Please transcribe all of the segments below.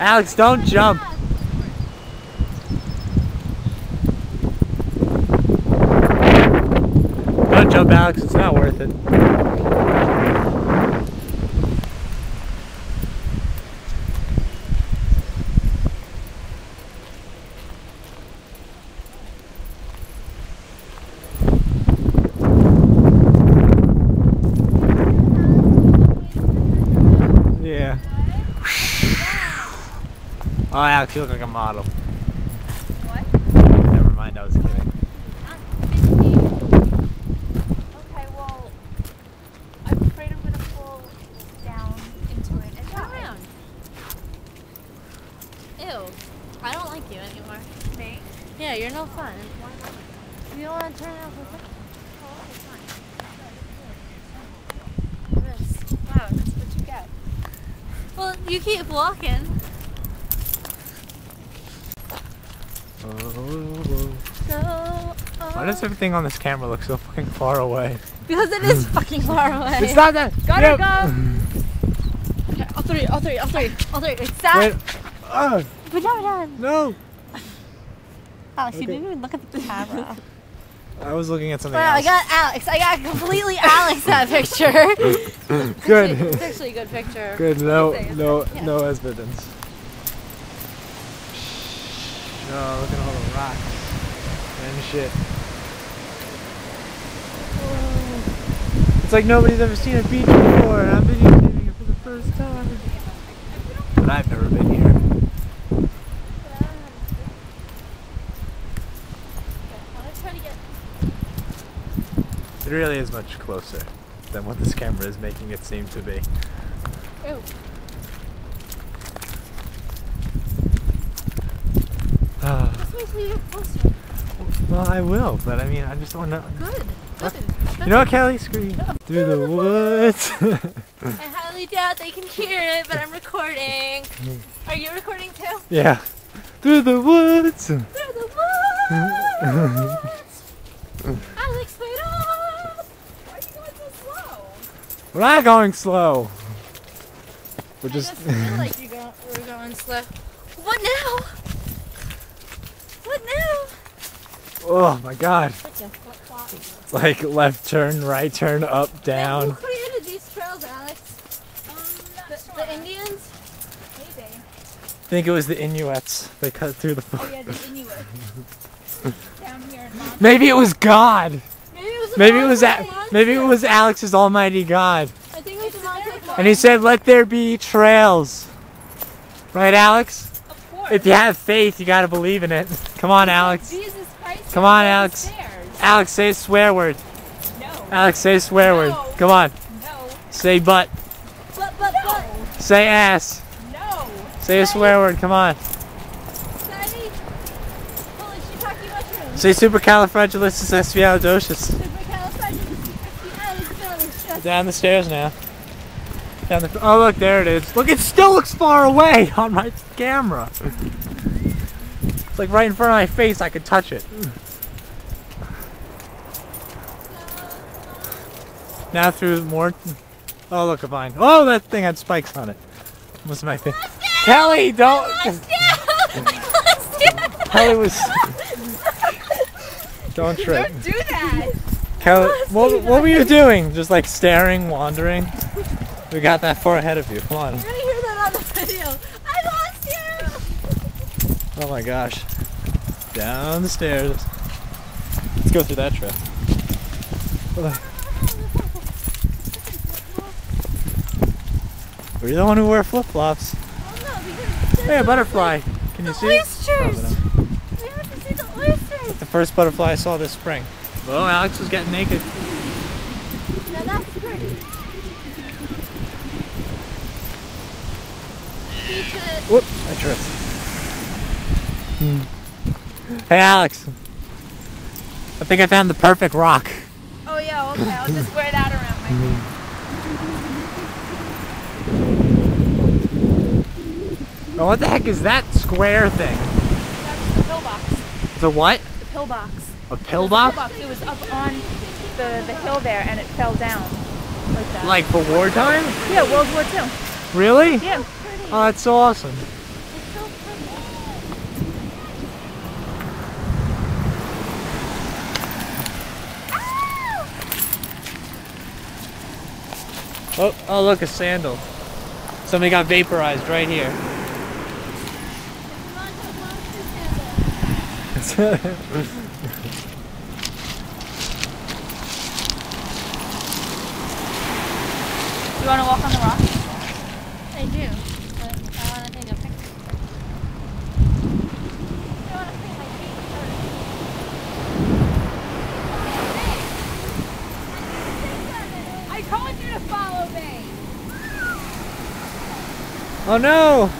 Alix, don't jump. Don't jump, Alix. It's not worth it. Yeah. Oh, Alix, you look like a model. What? Never mind, I was kidding. Okay, well, I'm afraid I'm gonna fall down into it and Turn die. around. Ew. I don't like you anymore. Me? Yeah, you're no fun. You don't want to turn around for a. Wow, that's what you get. Well, you keep walking. Oh, Go. Why does everything on this camera look so fucking far away? Because it is fucking far away. It's not that. Gotta Yep. go. Okay, all three, all three, all three, all three. It's that. Wait. Oh, Pajama time. no. Alix, you didn't even look at the camera. I was looking at something Wow, I got Alix. I got completely Alex that picture. Good. It's Good. actually a good picture. Good. No, Say, no, it? Yeah. no evidence. Oh, look at all the rocks and shit. It's like nobody's ever seen a beach before, and I'm videotaping it for the first time. But I've never been here. Let's try to get. It really is much closer than what this camera is making it seem to be. Ew. This makes me get closer. well, I will, but I mean, I just want to. Good. Good. You know what, Kelly? Screw you. Through the woods. I highly doubt they can hear it, but I'm recording. Are you recording too? yeah. Through the woods. Through the woods. Alix, wait up! Why are you going so slow? We're not going slow. We're I just. just feel like you're going, we're going slow. What now? What now? Oh my god. Such a flip flop. It's like left turn, right turn, up, down. Who down. created these trails, Alix? Um, The, sure. the Indians? Maybe. I think it was the Inuits. They cut through the Oh forest. yeah, the Inuit. Down here in Montana. Maybe it was God. Maybe it was. a Maybe it was a- maybe it was Alix's almighty God. I think it was a monster. And he said, "Let there be trails." Right, Alix? Of course. If you have faith, you got to believe in it. Come on, Alix. Jesus Christ. Come on, Alix. stairs. Alix, say a swear word. No. Alix, say a swear word. Come on. No. Say butt. But, but, but. Say ass. No. Say a swear word. Come on. Daddy. Holy shiitake mushrooms. Say supercalifragilisticexpialidocious. Supercalifragilisticexpialidocious. Down the stairs now. Down the. Oh look, there it is. Look, it still looks far away on my camera. It's like right in front of my face. I could touch it. Now through more. Oh look, a vine. Oh, that thing had spikes on it. What's my thing? Kelly, don't. Kelly was. Don't trip. Don't do that. Kelly, what, what were you doing? Just like staring, wandering? We got that far ahead of you. Come on. You're gonna hear that on the video. I lost you! Oh my gosh. Down the stairs. Let's go through that trip. Were you the one who wore flip flops? Oh no, Hey, a butterfly. Can you the see it? oysters! Oh, Probably We have to see the oysters! The first butterfly I saw this spring. Oh, Alix was getting naked. Now that's pretty. Beaches. Whoop, I tripped. Hmm. Hey, Alix. I think I found the perfect rock. Oh yeah. Okay. I'll just wear that around my neck. Oh, what the heck is that square thing? That's the pillbox. It's a what? The pillbox. A The pillbox? pillbox. It was up on the the hill there, and it fell down like that. Like for wartime? yeah, World War II. Really? Yeah. Oh, that's so awesome. Oh, oh look, a sandal. Somebody got vaporized right here. You want to walk on the rock? I do. But I want to take a picture. I want to clean my feet first. I told you to follow me. oh no!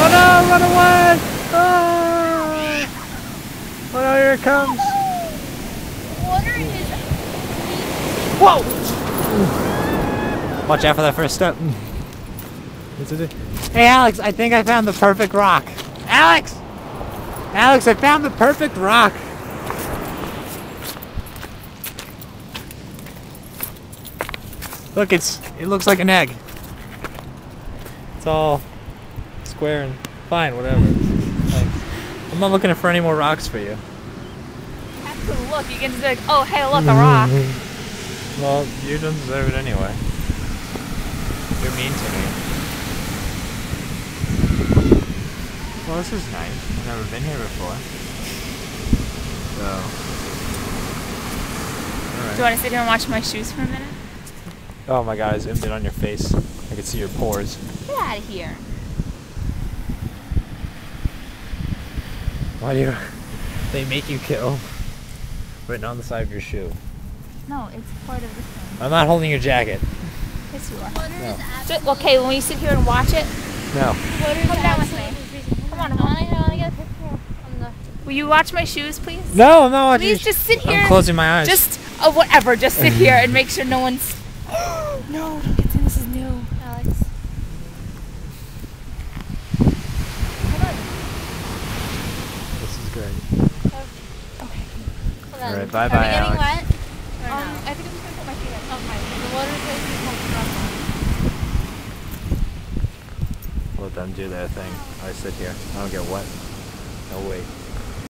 Oh no, run away! Oh, oh no, here it comes. Water is Whoa! Watch out for that first step. Hey Alix, I think I found the perfect rock. Alix! Alix, I found the perfect rock. Look, it's it looks like an egg. It's all square and fine, whatever. Thanks. I'm not looking for any more rocks for you. Have to look. You can just be like, oh, hey, look, a rock. Well, you don't deserve it anyway. You're mean to me. Well, this is nice. I've never been here before. So. Do you want to sit here and watch my shoes for a minute? Oh my god, I zoomed in on your face. I could see your pores. Get out of here. Why do you. They make you kill. Written on the side of your shoe. No, it's part of this thing. I'm not holding your jacket. Yes, you are. No. is Ju- Okay, when you sit here and watch it, No. Come down with me. Come on, I want to. I want to get a picture will you watch my shoes, please? No, I'm not watching Please just sit here. I'm closing my eyes. Just uh, whatever. Just sit here and make sure no one's. no, don't get in. This is new. Alix. Hold on. This is great. Okay. Hold on. Alright, bye Are bye, we getting Alix. wet? I think I'm just gonna put my feet up. Oh, okay. The water is like Let them do their thing. I sit here. I don't get wet. No way.